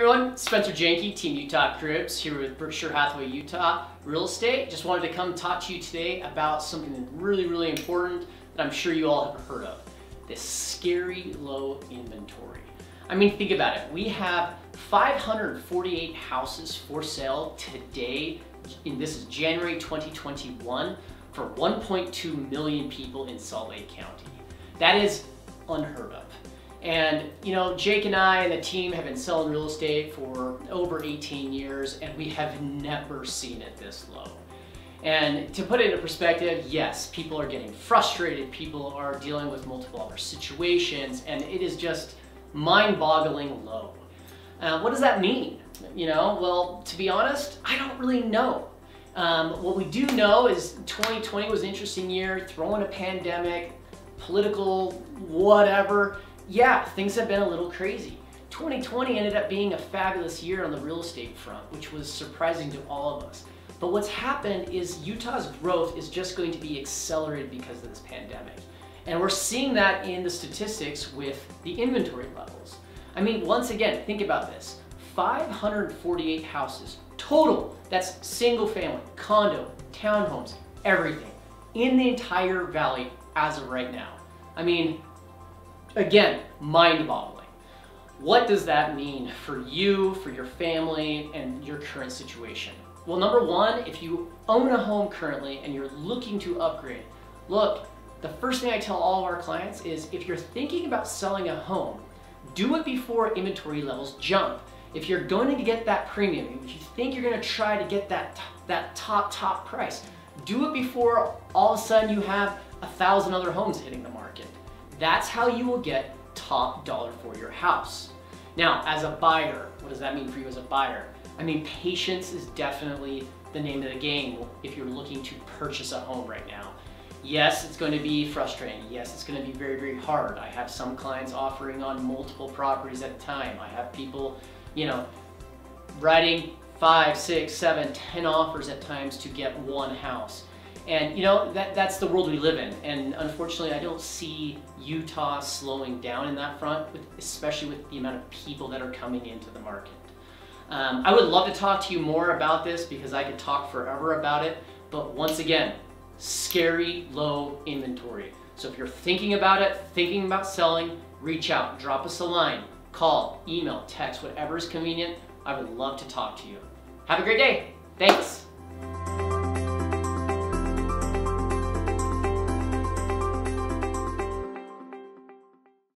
everyone, Spencer Janke, Team Utah Cribs, here with Berkshire Hathaway Utah Real Estate. Just wanted to come talk to you today about something really, really important that I'm sure you all have heard of. This scary low inventory. I mean, think about it. We have 548 houses for sale today, and this is January 2021, for 1.2 million people in Salt Lake County. That is unheard of. And you know, Jake and I and the team have been selling real estate for over 18 years and we have never seen it this low. And to put it into perspective, yes, people are getting frustrated, people are dealing with multiple other situations, and it is just mind-boggling low. Uh, what does that mean? You know, well, to be honest, I don't really know. Um, what we do know is 2020 was an interesting year, throwing a pandemic, political whatever, yeah, things have been a little crazy. 2020 ended up being a fabulous year on the real estate front, which was surprising to all of us. But what's happened is Utah's growth is just going to be accelerated because of this pandemic. And we're seeing that in the statistics with the inventory levels. I mean, once again, think about this. 548 houses total, that's single family, condo, townhomes, everything, in the entire valley as of right now. I mean, Again, mind-boggling. What does that mean for you, for your family, and your current situation? Well, number one, if you own a home currently and you're looking to upgrade, look, the first thing I tell all of our clients is if you're thinking about selling a home, do it before inventory levels jump. If you're going to get that premium, if you think you're going to try to get that, that top, top price, do it before all of a sudden you have a thousand other homes hitting the market. That's how you will get top dollar for your house. Now, as a buyer, what does that mean for you as a buyer? I mean, patience is definitely the name of the game if you're looking to purchase a home right now. Yes, it's going to be frustrating. Yes, it's going to be very, very hard. I have some clients offering on multiple properties at a time. I have people, you know, writing five, six, seven, ten offers at times to get one house. And you know, that, that's the world we live in. And unfortunately, I don't see Utah slowing down in that front, with, especially with the amount of people that are coming into the market. Um, I would love to talk to you more about this because I could talk forever about it. But once again, scary low inventory. So if you're thinking about it, thinking about selling, reach out, drop us a line, call, email, text, whatever is convenient. I would love to talk to you. Have a great day. Thanks.